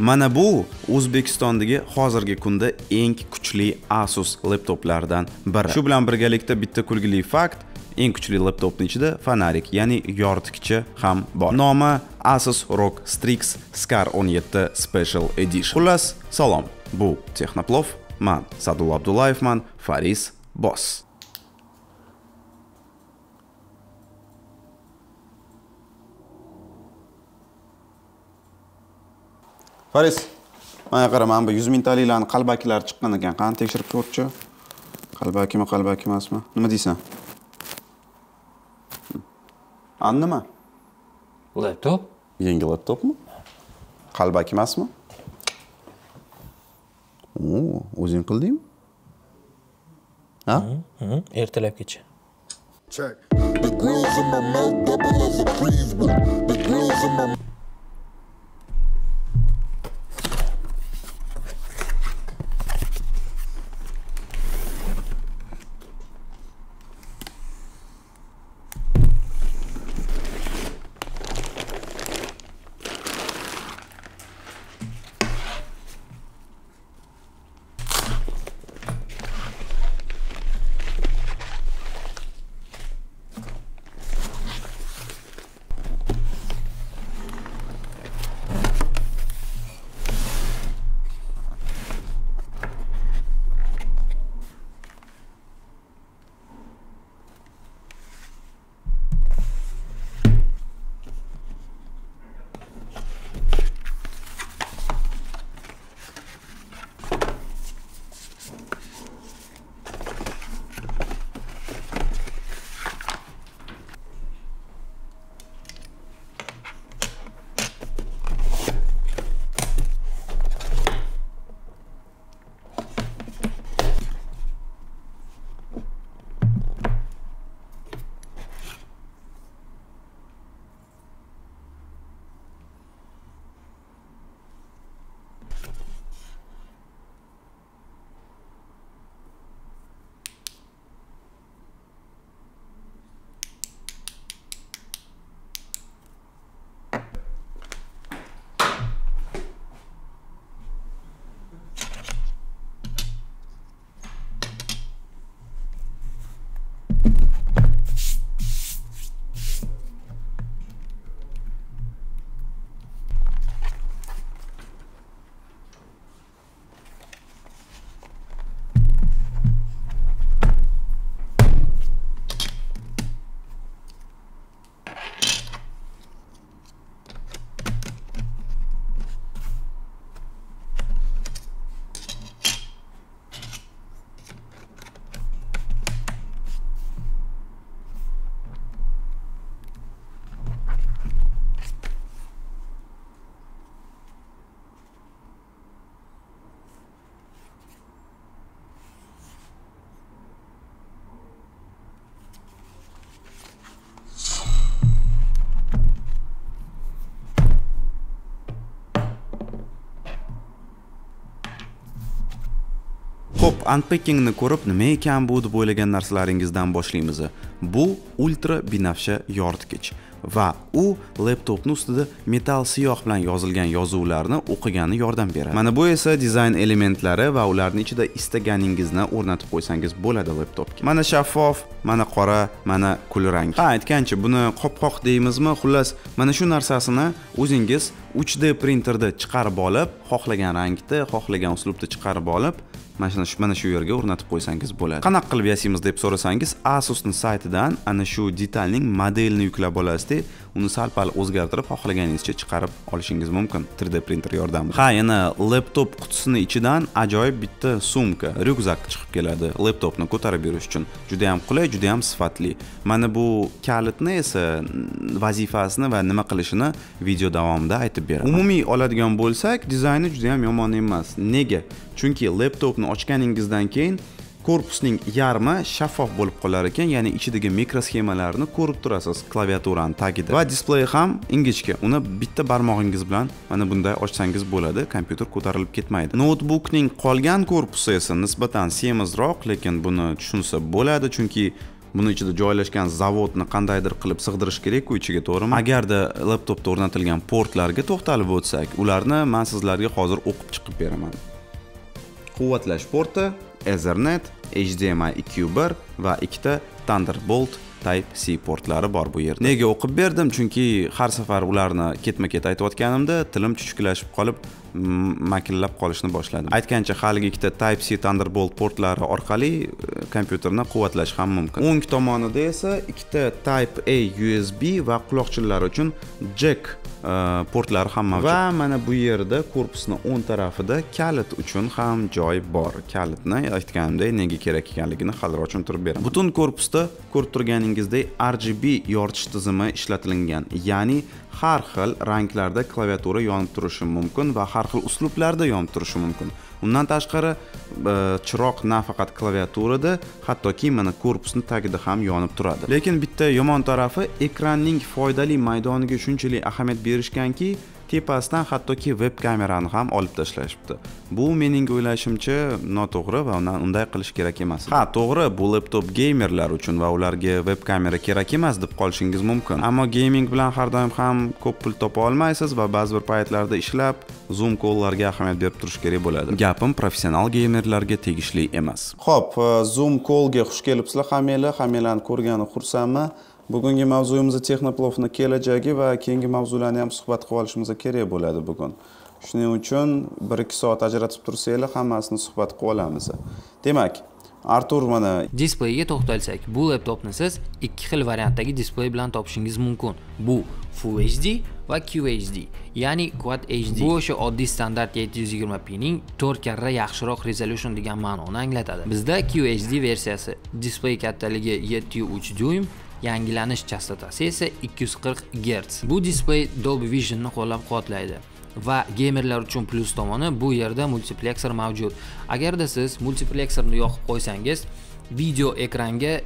Mana bu O'zbekistondagi hozirgi kunda eng kuchli Asus laptoplardan biri. Shu bilan birgalikda bitta kulgili fakt, eng kuchli laptopning ichida fonarik, ya'ni yoritgichi ham bor. Nomi Asus ROG Strix Scar 17 Special Edition. Xullas, salom. Bu Texnoplov, men Sadul Abdullayevman, Faris Boss. Faris mana qara mana bu yuz mingtaliklarni qalbakilari chiqqan ekan. Qani tekshirib ko'rchi qalbakimi qalbaki emasmi nima deysan? Ani nima laptop? Yangi laptopmi? Qalbaki emasmi o'zing qildingmi? Ha? Ertalabgacha Check. The grills in my mouth double as a breeze. The grills in my Xo'p, unpackingni ko'rib, nima ekan bu deb o'ylagan narsalaringizdan boshlaymiz. Bu ultra binafsha yoritgich va u laptopni ustida metall siyoh bilan yozilgan yozuvlarni o'qigani yordam beradi. Mana bu esa dizayn elementlari va ularni ichida istaganingizni o'rnatib qo'ysangiz bo'ladi laptopga. Mana shaffof, mana qora, mana kulrang. Ha, aytgancha buni qopqoq deymizmi? Xullas, mana shu narsasini o'zingiz 3D printerda chiqarib olib, xohlagan rangda, xohlagan uslubda chiqarib olib, mana shu mana shu yerga o'rnatib qo'ysangiz bo'ladi qanaqa qilib yasaymiz deb so'rasangiz asusni saytidan ana shu detalning modelini yuklab olasizda uni sal pal o'zgartirib xohlaganingizcha chiqarib olishingiz mumkin. 3d printer yordamida. Ha yana laptop qutisini ichidan ajoyib bitta sumka ryukzak chiqib keladi. Laptopni ko'tarib yurish uchun juda yam qulay juda yam sifatli. Mana bu kalitni esa vazifasini va nima qilishini video davomida aytib beraman. Umumiy oladigan bo'lsak dizayni juda yam yomon emas. Nega? Chunki laptopni ochganingizdan keyin korpusning yarmi shaffof bo'lib qolar ekan ya'ni ichidagi mikrosxemalarni ko'rib turasiz klaviaturani tagida. Va displey ham ingichka uni bitta barmog'ingiz bilan mana bunday ochsangiz bo'ladi kompyuter ko'tarilib ketmaydi. Noutbukning qolgan korpusi esa nisbatan semizroq lekin buni tushunsa bo'ladi chunki buni ichida joylashgan zavodni qandaydir qilib sig'dirish kerak-ku ichiga to'g'rimi? Agarda laptopda o'rnatilgan portlarga to'xtalib o'tsak ularni man sizlarga hozir o'qib chiqib beraman. Quvvatlash porti ethernet hdmi 2.1 va ikkita thunderbolt type c portlari bor bu yerda. Nega o'qib berdim? Chunki har safar ularni ketma ket aytayotganimda tilim chuchuklashib qolib makillab qolishni boshladim. Aytgancha haligi ikkita type c thunderbolt portlari orqali e, kompyuterni quvvatlash ham mumkin. O'ng tomonida esa ikkita type a usb va quloqchinlar uchun jack e, portlari ham mavjud. Va mana bu yerda korpusni o'ng tarafida kalit uchun ham joy bor. Kalitni aytganimdek nega kerak ekanligini haliroq tushuntirib beraman. Butun korpusda ko'rib turganingizdek rgb yoritish tizimi ishlatilingan ya'ni har xil ranglarda klaviatura yonib turishi mumkin va har xil uslublarda yonib turishi mumkin. Undan tashqari e, chiroq nafaqat klaviaturada hattoki mana korpusni tagida ham yonib turadi. Lekin bitta yomon tarafi ekranning foydali maydoniga shunchalik ahamiyat berishganki tepasidan hattoki veb kamerani ham olib tashlashibdi. Bu mening o'ylashimcha noto'g'ri va undan unday qilish kerak emas. Ha to'g'ri bu laptop geymerlar uchun va ularga veb kamera kerak emas deb qolishingiz mumkin. Ammo gaming bilan har doim ham ko'p pul topa olmaysiz va ba'zi bir paytlarda ishlab zoom calllarga ahamiyat berib turish kerak bo'ladi. Gapim professional geymerlarga tegishli emas. Ho'p e, zoom callga xush kelibsizlar hammanglar hammanglarni ko'rgani xursandman bugungi mavzuyimiz texnoplovni kelajagi va keyingi mavzularni ham suhbat qilib olishimiz kerak bo'ladi bugun. Shuning uchun bir ikki soat ajratib tursanglar hammasini suhbat qilib olamiz. Demak artur mana displeyga to'xtalsak bu laptopni siz ikki xil variantdagi displey bilan topishingiz mumkin. Bu full hd va qhd ya'ni quad hd bu o'sha oddiy standart 720p ning 4 karra yaxshiroq resolution degan ma'noni anglatadi. Bizda qhd versiyasi displey kattaligi 7.3 dyuym yangilanish chastotasi esa 240 Gz. Bu displey Dolby Vision'ni qo'llab-quvvatlaydi. Va gamerlar uchun plus tomoni bu yerda multiplexer mavjud. Agarda siz multiplexerni yoqib qo'ysangiz, video ekranga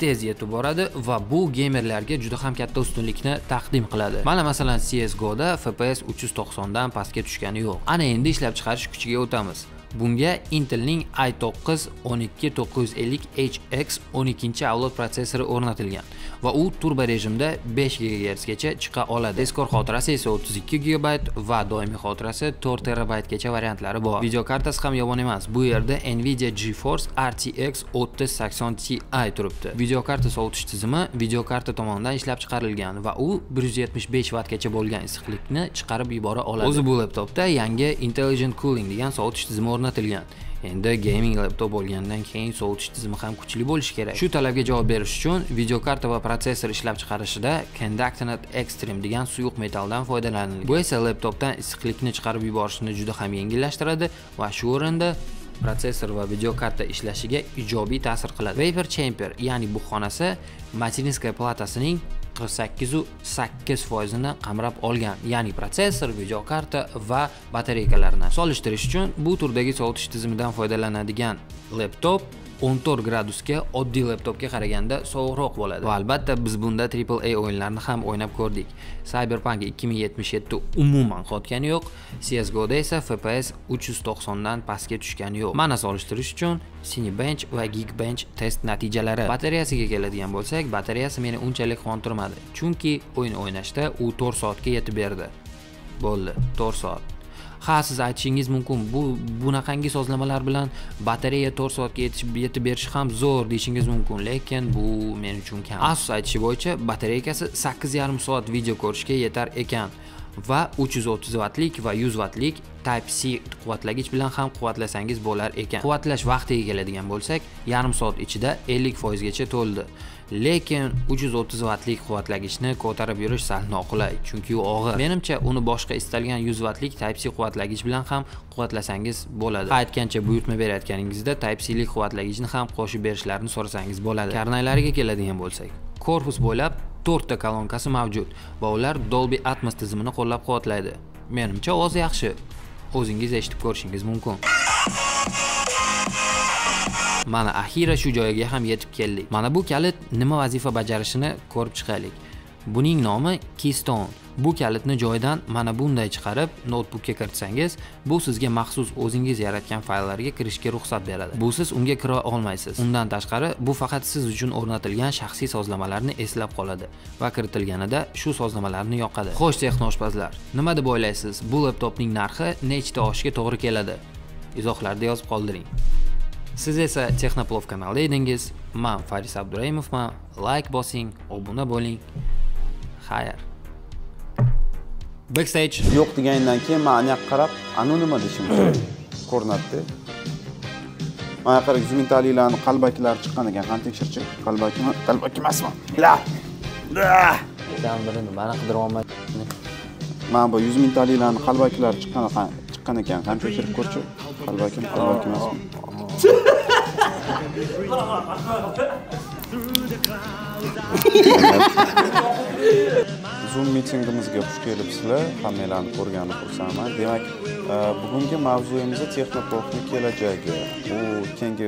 tez yetib boradi va bu gamerlarga juda ham katta ustunlikni taqdim qiladi. Mana masalan CS:GO da FPS 390 dan pastga tushgani yo'q. Ana endi ishlab chiqarish kuchiga o'tamiz. Bunga Intelning i9 12950HX 12 avlod protsessori o'rnatilgan va u turbo rejimda 5 GHz gacha chiqa oladi. Tezkor xotirasi esa 32 GB va doimiy xotirasi 4 TB gacha variantlari bor. Video kartasi ham yomon emas. Bu yerda Nvidia GeForce RTX 3080 Ti turibdi. Video karta sovutish tizimi video karta tomonidan ishlab chiqarilgan va u 175 vattgacha bo'lgan issiqlikni chiqarib yubora oladi. O'zi bu laptopda yangi Intelligent Cooling degan sovutish tizimi o'rnatilgan. Endi gaming laptop bo'lgandan keyin sovutish tizimi ham kuchli bo'lishi kerak. Shu talabga javob berish uchun videokarta va protsessor ishlab chiqarishida Conductnet Extreme degan suyuq metalldan foydalanilgan. Bu esa laptopdan issiqlikni chiqarib yuborishni juda ham yengillashtiradi va shu o'rinda protsessor va videokarta ishlashiga ijobiy ta'sir qiladi. Vapor chamber, ya'ni buxonasi materinskaya platasining 48 foizini qamrab olgan. Ya'ni protsessor videokarta va batareykalarni solishtirish uchun bu turdagi sovutish tizimidan foydalanadigan laptop 14 gradusga oddiy laptopga qaraganda sovuqroq bo'ladi. Va albatta biz bunda AAA o'yinlarni ham o'ynab ko'rdik. Cyberpunk 2077 umuman qotgani yo'q csgo da esa fps 390 dan pastga tushgani yo'q. Mana solishtirish uchun cinebench va geekbench test natijalari. Batareyasiga keladigan bo'lsak batareyasi meni unchalik quvontirmadi. Chunki o'yin o'ynashda u 4 soatga yetib berdi. Bo'ldi 4 soat. Ha siz aytishingiz mumkin. Bu bunaqangi sozlamalar bilan batareya 4 soatga yetib yetib berishi ham zo'r deyishingiz mumkin. Lekin bu men uchun kam. Asus aytishi bo'yicha batareykasi 8,5 soat video ko'rishga yetar ekan. Va 330 vatlik va 100 vatlik type c quvvatlagich bilan ham quvvatlasangiz bo'lar ekan. Quvvatlash vaqtiga keladigan bo'lsak yarim soat ichida 50% gacha to'ldi. Lekin 330 vatlik quvvatlagichni ko'tarib yurish sal noqulay chunki u og'ir. Menimcha uni boshqa istalgan 100 vatlik type c quvvatlagich bilan ham quvvatlasangiz bo'ladi. Aytgancha buyurtma berayotganingizda type c lik quvvatlagichni ham qo'shib berishlarini so'rasangiz bo'ladi. Karnaylariga keladigan bo'lsak korpus bo'ylab to'rtta kolonkasi mavjud va ular Dolby Atmos tizimini qo'llab-quvvatlaydi. Menimcha ovoz yaxshi. O'zingiz eshitib ko'rishingiz mumkin. Mana axira shu joyiga ham yetib keldik. Mana bu kalit nima vazifa bajarishini ko'rib chiqaylik. Buning nomi keystone. Bu kalitni joydan mana bunday chiqarib noutbukka kiritsangiz bu sizga maxsus o'zingiz yaratgan fayllarga kirishga ruxsat beradi. Busiz unga kira olmaysiz. Undan tashqari bu faqat siz uchun o'rnatilgan shaxsiy sozlamalarni eslab qoladi va kiritilganida shu sozlamalarni yoqadi. Xo'sh texnoshpazlar nima deb o'ylaysiz? Bu laptopning narxi nechta oshga to'g'ri keladi? Izohlarda yozib qoldiring. Siz esa texnoplov kanalida edingiz. Man faris abduraimovman layk bosing obuna bo'ling. Xayr backstage yo'q degandan keyin man anayoqqa qarab anu nima deshim ko'rinadida mana qarang yuzmentalilarni qalbakilari chiqqan ekan qani tekshirchi qalbakimi qalbaki emasmi la La! birini mani qidiryapman mana bu yuzmentalilarni qalbakilari chiqqan chiqqan ekan qani tekshirib ko'rchi qalbakimi qalbaki emasmi zoom mitingimizga xush kelibsizlar. Hammanglarni ko'rgani xursandman demak e, bugungi mavzuyimiz texnoprofni kelajagi u keyingi